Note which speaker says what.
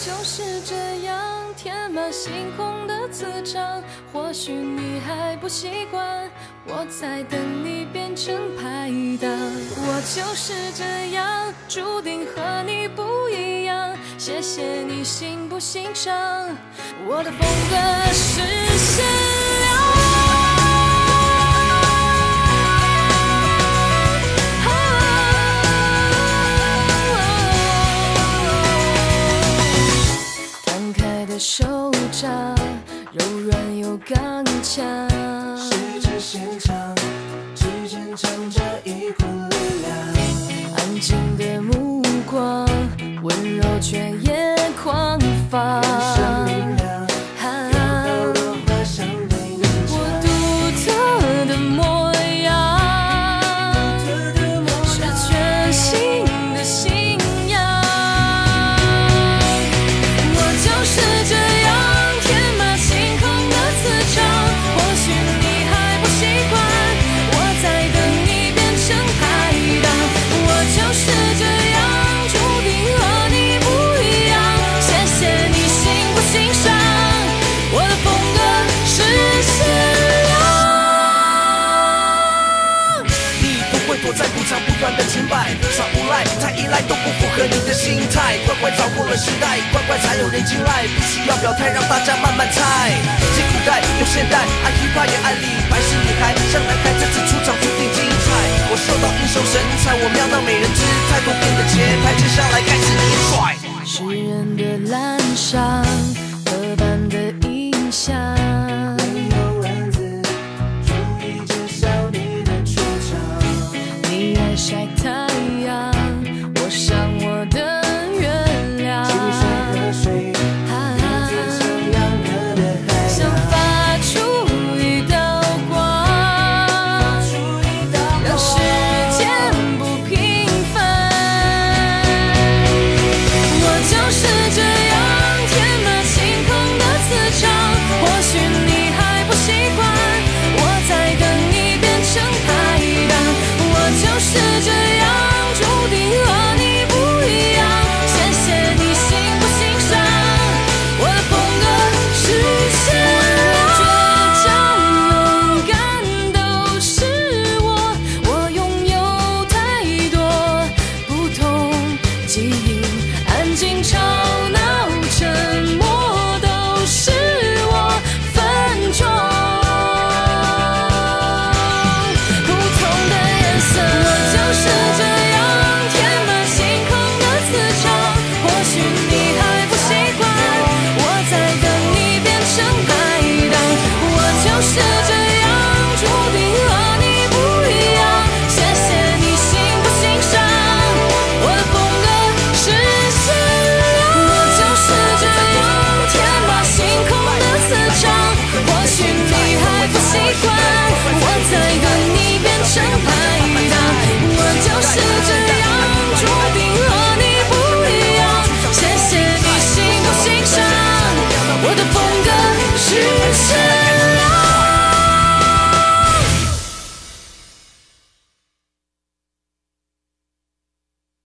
Speaker 1: 就是这样天马行空的磁场，或许你还不习惯，我在等你变成排档。我就是这样，注定和你不一样。谢谢你欣不欣赏我的风格是谁手掌，柔软又刚强。
Speaker 2: 试着现场，指尖藏着一股力量。
Speaker 1: 安静的目光，温柔却也狂放。
Speaker 2: 会躲在鼓场不断的清白，耍无赖太依赖都不符合你的心态。乖乖找过了时代，乖乖才有人青睐，不需要表态让大家慢慢猜。既古代又现代，爱 hiphop 也爱李白是女孩，向南开这次出场注定精彩。我受到英雄神采，我瞄到美人姿态，多变的节拍，接下来开始你帅。
Speaker 1: 诗人的蓝上，刻板的印象。